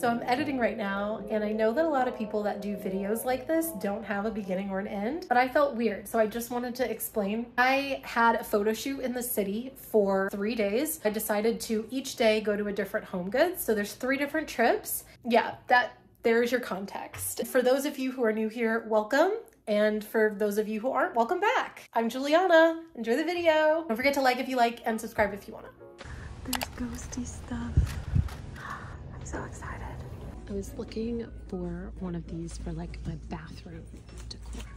So I'm editing right now and I know that a lot of people that do videos like this don't have a beginning or an end, but I felt weird so I just wanted to explain. I had a photo shoot in the city for three days. I decided to each day go to a different home goods. So there's three different trips. Yeah, that there's your context. For those of you who are new here, welcome. And for those of you who aren't, welcome back. I'm Julianna. Enjoy the video. Don't forget to like if you like and subscribe if you want to. There's ghosty stuff. I'm so excited. I was looking for one of these for like my bathroom decor.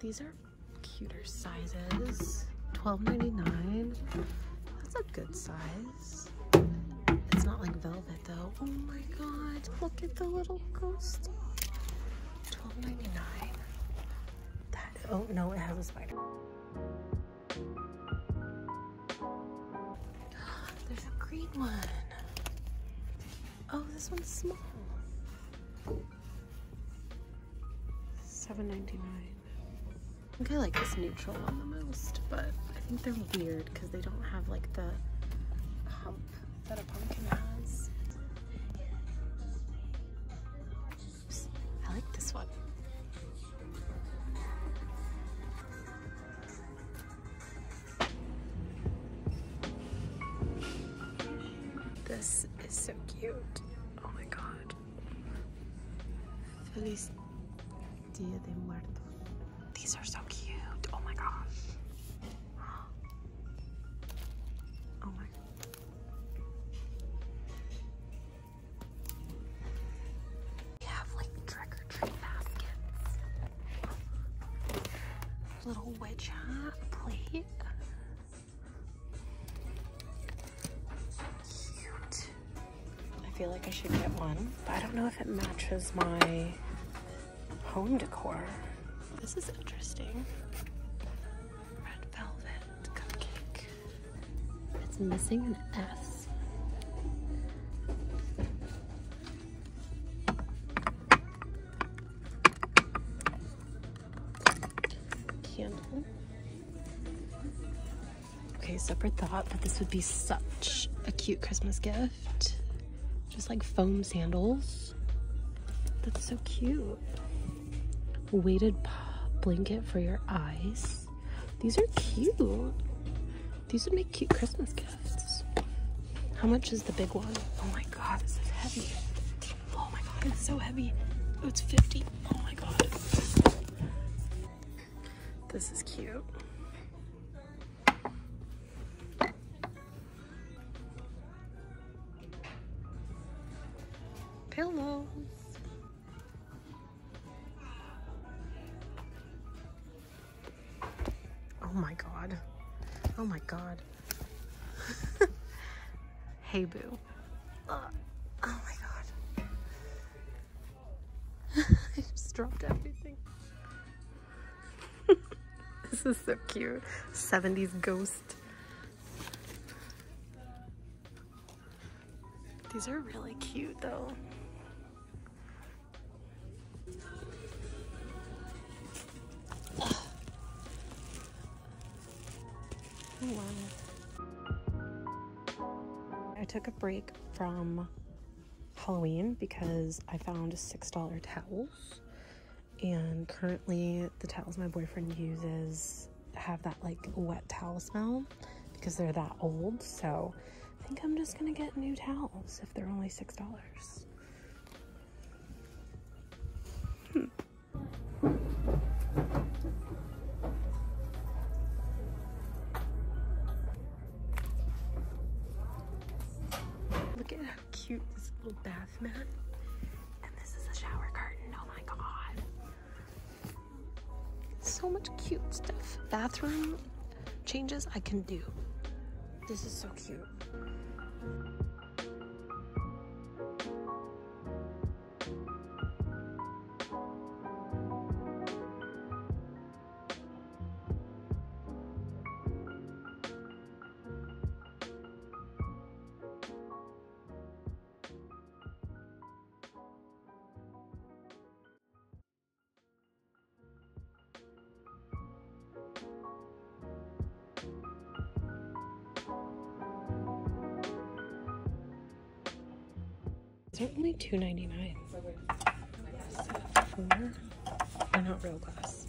These are cuter sizes. $12.99. That's a good size. It's not like velvet though. Oh my god. Look at the little ghost. $12.99. That oh no, it has a spider. There's a green one. Oh, this one's small. $7.99. I think I like this neutral one the most, but I think they're weird because they don't have like the hump that a pumpkin has. I like this one. This is so cute. Oh my god. Feliz Dia de Muertos. These are so cute. Oh my gosh. Oh my. We have like trick or treat baskets. Little witch hat plate. Cute. I feel like I should get one, but I don't know if it matches my home decor. This is interesting. Red velvet cupcake. It's missing an S. Candle. Okay, separate thought that this would be such a cute Christmas gift. Just like foam sandals. That's so cute. Weighted blanket for your eyes. These are cute. These would make cute Christmas gifts. How much is the big one? Oh my god, this is heavy. Oh my god, it's so heavy. Oh, it's 50. Oh my god. This is cute. Hey boo. Uh, oh my god. I just dropped everything. this is so cute. 70s ghost. These are really cute though. Took a break from Halloween because I found $6 towels. And currently, the towels my boyfriend uses have that like wet towel smell because they're that old. So I think I'm just gonna get new towels if they're only $6. Look little bath mat. And this is a shower curtain. Oh my god. So much cute stuff. Bathroom changes I can do. This is so cute. These are only $2.99. Four. They're not real glass.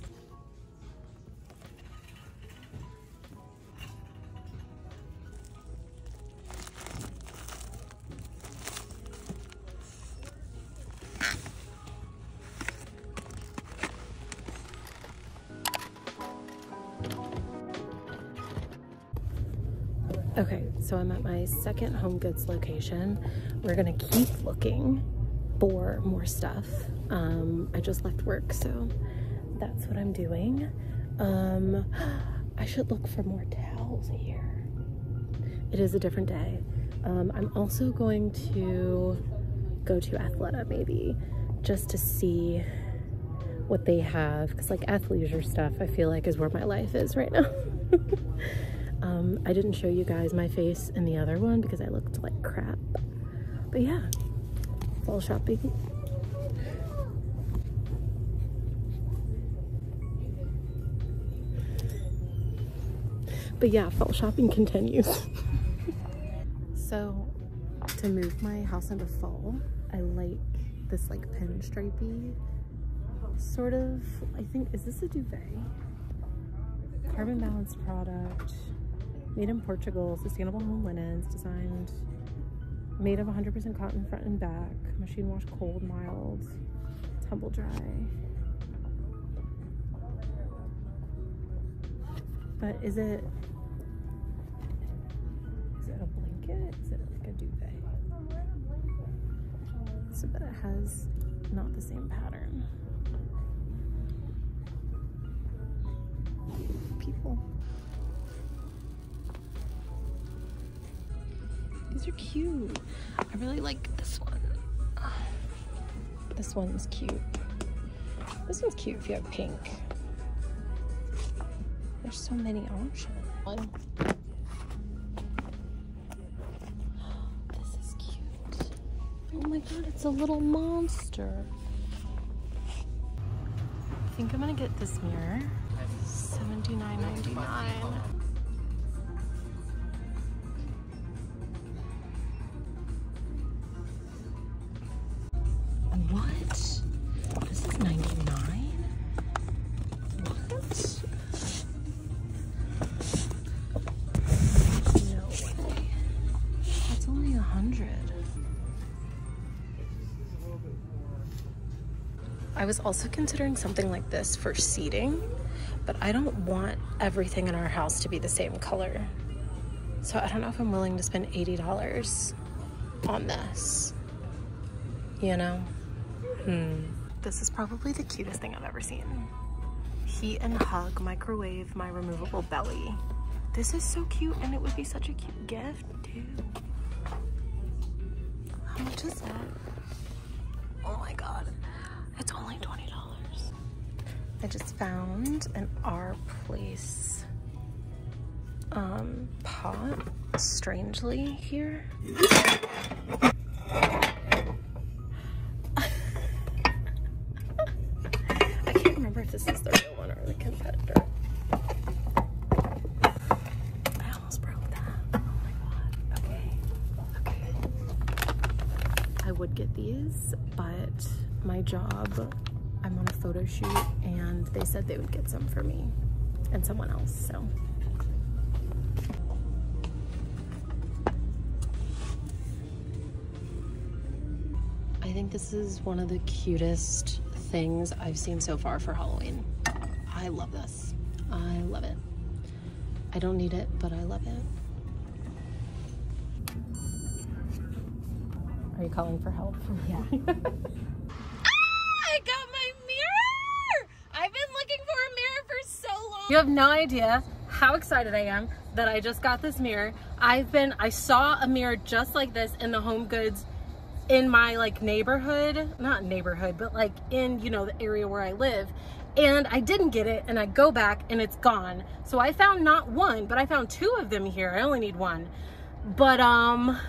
Okay, so I'm at my second Home Goods location. We're gonna keep looking for more stuff. Um, I just left work, so that's what I'm doing. Um, I should look for more towels here. It is a different day. Um, I'm also going to go to Athleta maybe just to see what they have because like athleisure stuff I feel like is where my life is right now. Um, I didn't show you guys my face in the other one because I looked like crap. But yeah, fall shopping. But yeah, fall shopping continues. so to move my house into fall, I like this like pinstripey sort of, I think, is this a duvet? Carbon balanced product made in Portugal, sustainable home linens, designed, made of 100% cotton front and back, machine wash cold, mild, tumble dry. But is it, is it a blanket? Is it like a duvet? So that it has not the same pattern. People. These are cute. I really like this one. This one's cute. This one's cute if you have pink. There's so many options. One. This is cute. Oh my god, it's a little monster. I think I'm gonna get this mirror. $79.99. I was also considering something like this for seating, but I don't want everything in our house to be the same color. So I don't know if I'm willing to spend $80 on this. You know? Hmm. This is probably the cutest thing I've ever seen. Heat and hug microwave my removable belly. This is so cute and it would be such a cute gift too. How much is that? Oh my god. It's only $20. I just found an Our Place um, pot, strangely, here. I can't remember if this is the real one or the competitor. I almost broke that. Oh my god. Okay. Okay. I would get these, but my job, I'm on a photo shoot and they said they would get some for me and someone else, so. I think this is one of the cutest things I've seen so far for Halloween. I love this. I love it. I don't need it, but I love it. Are you calling for help? Yeah. I got my mirror! I've been looking for a mirror for so long. You have no idea how excited I am that I just got this mirror. I've been, I saw a mirror just like this in the Home Goods in my like neighborhood, not neighborhood, but like in, you know, the area where I live. And I didn't get it and I go back and it's gone. So I found not one, but I found two of them here. I only need one. But um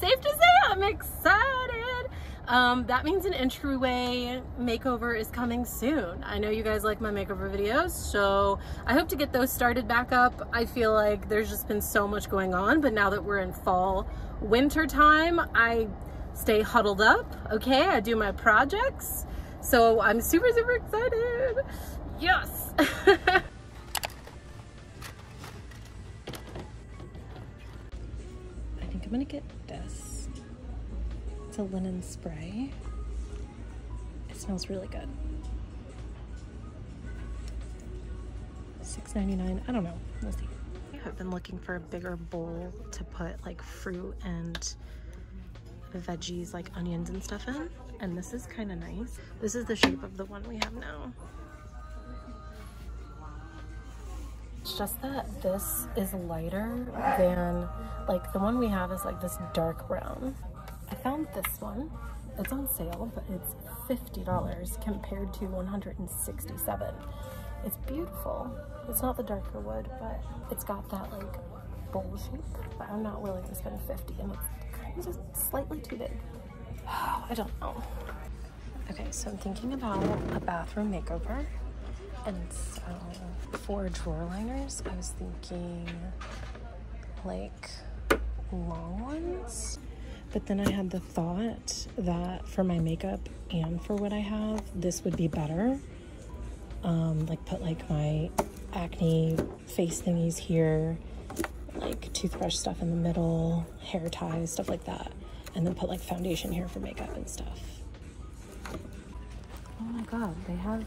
safe to say I'm excited. Um, that means an entryway makeover is coming soon. I know you guys like my makeover videos, so I hope to get those started back up. I feel like there's just been so much going on, but now that we're in fall, winter time, I stay huddled up, okay? I do my projects. So I'm super, super excited. Yes. I think I'm gonna get. It's a linen spray. It smells really good. $6.99, I don't know, we'll see. I've been looking for a bigger bowl to put like fruit and veggies like onions and stuff in. And this is kind of nice. This is the shape of the one we have now. It's just that this is lighter than like the one we have is like this dark brown. Found this one. It's on sale, but it's $50 compared to 167. It's beautiful. It's not the darker wood, but it's got that like bowl shape, but I'm not willing to spend 50 and it's kind of just slightly too big. I don't know. Okay, so I'm thinking about a bathroom makeover. And so for drawer liners, I was thinking like long ones. But then I had the thought that for my makeup and for what I have, this would be better. Um, like put like my acne face thingies here, like toothbrush stuff in the middle, hair ties, stuff like that. And then put like foundation here for makeup and stuff. Oh my god, they have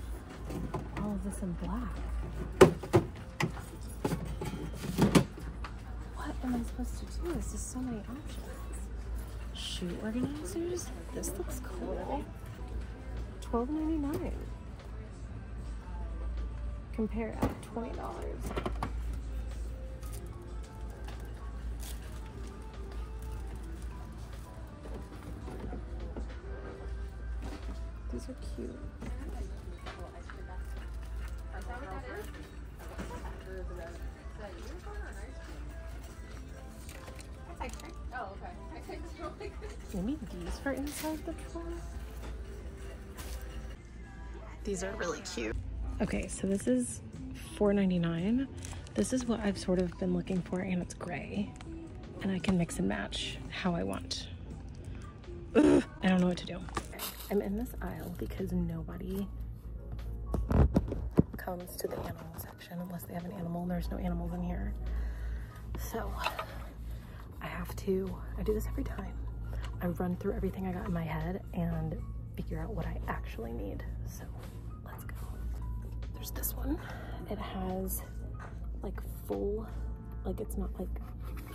all of this in black. What am I supposed to do? This is so many options. Shoe organizers? This looks cool. $12.99. Compare at $20. These are cute. Maybe these for inside the drawer? These are really cute. Okay, so this is $4.99. This is what I've sort of been looking for, and it's gray. And I can mix and match how I want. Ugh, I don't know what to do. I'm in this aisle because nobody comes to the animal section unless they have an animal and there's no animals in here. So I have to, I do this every time. I run through everything I got in my head and figure out what I actually need. So let's go. There's this one. It has like full, like it's not like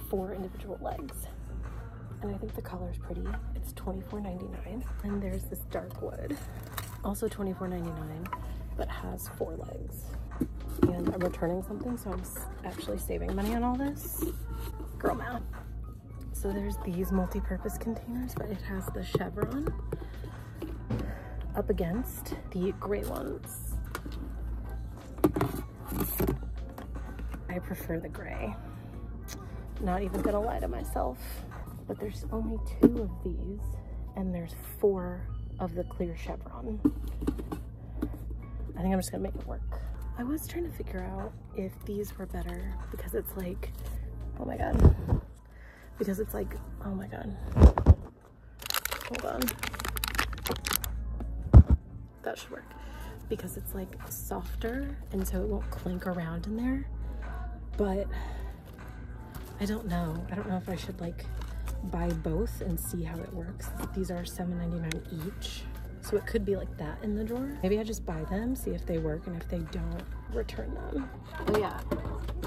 four individual legs. And I think the color is pretty. It's $24.99. And there's this dark wood, also $24.99, but has four legs. And I'm returning something, so I'm actually saving money on all this. Girl math. So there's these multi-purpose containers, but it has the chevron up against the gray ones. I prefer the gray. Not even gonna lie to myself, but there's only two of these and there's four of the clear chevron. I think I'm just gonna make it work. I was trying to figure out if these were better because it's like, oh my God. Because it's like, oh my God. Hold on. That should work. Because it's like softer and so it won't clink around in there. But I don't know. I don't know if I should like buy both and see how it works. These are $7.99 each. So it could be like that in the drawer. Maybe I just buy them, see if they work, and if they don't, return them. Oh yeah,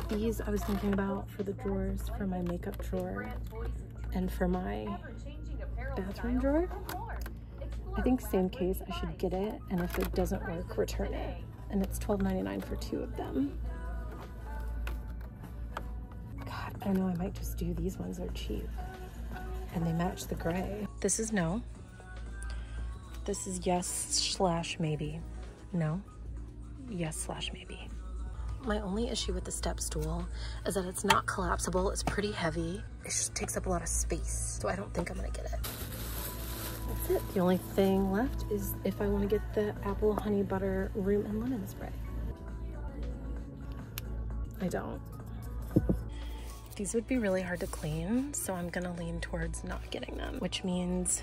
these I was thinking about for the drawers, for my makeup drawer, and for my bathroom drawer. I think same case, I should get it, and if it doesn't work, return it. And it's $12.99 for two of them. God, I know, I might just do these ones, they're cheap. And they match the gray. This is no. This is yes slash maybe. No. Yes slash maybe. My only issue with the step stool is that it's not collapsible. It's pretty heavy. It just takes up a lot of space. So I don't think I'm gonna get it. That's it. The only thing left is if I wanna get the apple honey butter room and lemon spray. I don't. These would be really hard to clean, so I'm gonna lean towards not getting them, which means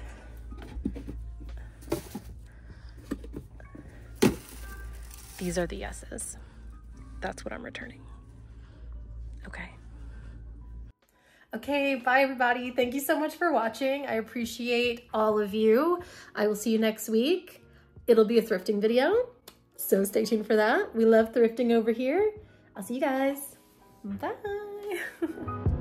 these are the yeses. That's what I'm returning. Okay. Okay, bye everybody. Thank you so much for watching. I appreciate all of you. I will see you next week. It'll be a thrifting video, so stay tuned for that. We love thrifting over here. I'll see you guys. Bye.